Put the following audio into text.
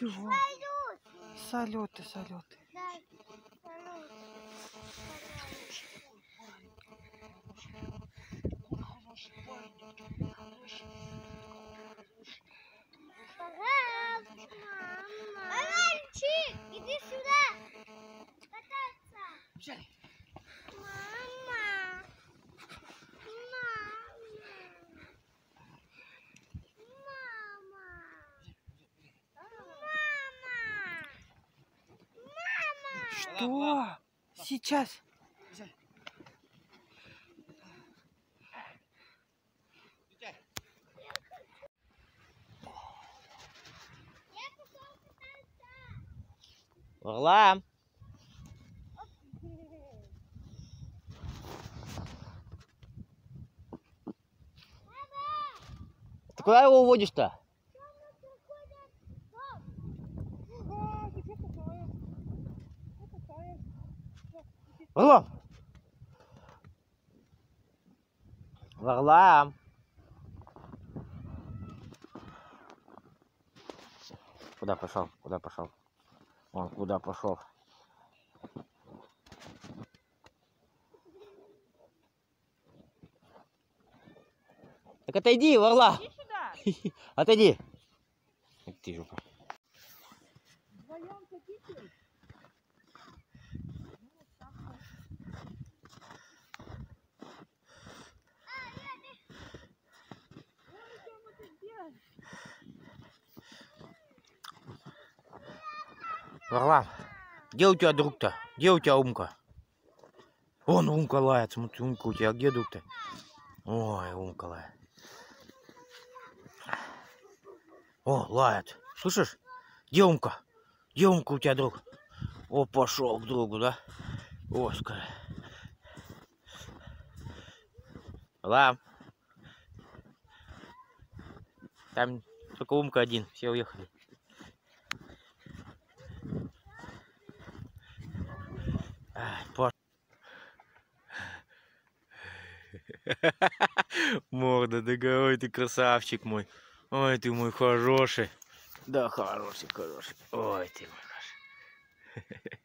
Чего? Салюты, салюты. Мальчик, иди сюда. Кататься. Что? Сейчас. Варлам! Ты куда его уводишь-то? Варлам! Варлам! Куда пошел? Куда пошел? Он куда пошел? Так отойди, Варла! Иди сюда. Отойди! Ты жопа. Варлам, где у тебя друг-то? Где у тебя Умка? Вон Умка лает, смотри, Умка у тебя, где друг-то? Ой, Умка лает. О, лает. Слышишь? Где Умка? Где Умка у тебя друг? О, пошел к другу, да? Оскар. Варлам. Там только Умка один, все уехали. Пош- Морда, да ой, ты красавчик мой. Ой, ты мой хороший. Да, хороший, хороший. Ой, ты мой хороший.